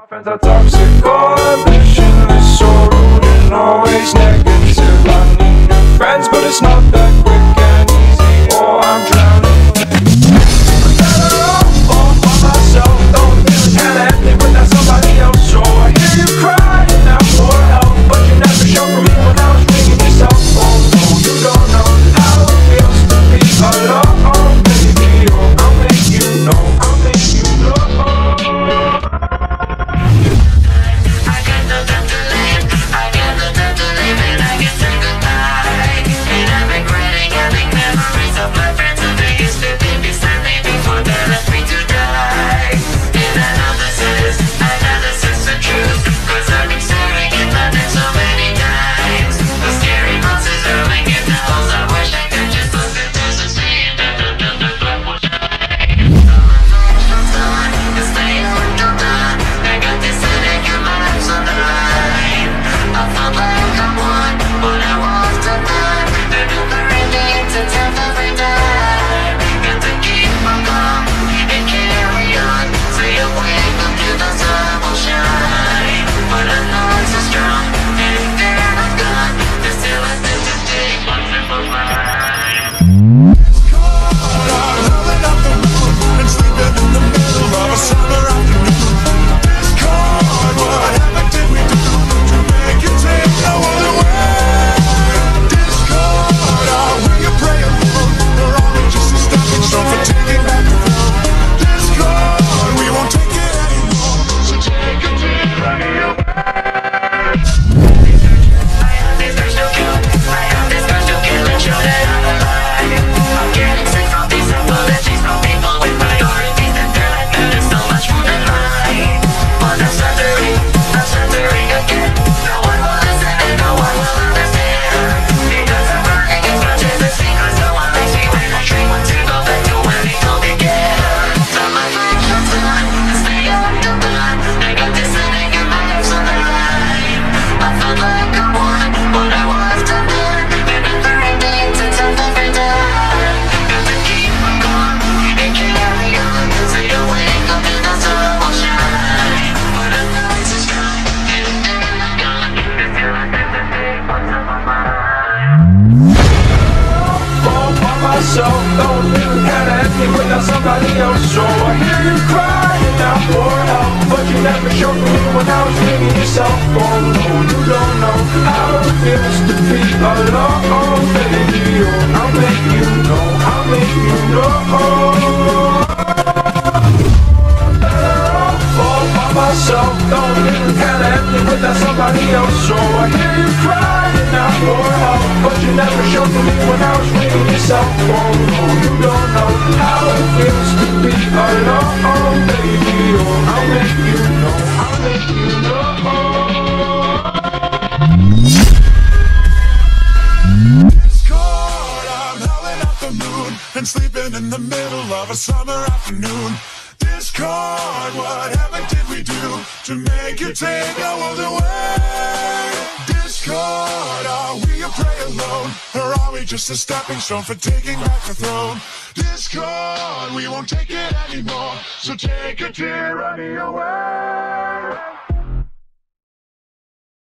My friends are toxic, coalitionless, so rude and always negative. I need new friends. That's a theory again. No one show. Don't feel kinda empty without somebody else So I hear you crying out for help But you never showed me when I was leaving yourself Oh no, you don't know how it feels to be alone. Baby, I'll make you know, I'll make you know. All by myself, don't feel kinda empty without somebody else So I hear you crying out for Never showed to me when I was reading your cell phone Oh, you don't know how it feels to be alone, oh, baby. Oh, I'll make you know, I'll make you know. It's I'm howling at the moon And sleeping in the middle of a summer afternoon. Discord, whatever did we do To make you take our world away? Discord pray alone. Or are we just a stepping stone for taking back the throne? Discord, we won't take it anymore. So take your tyranny away.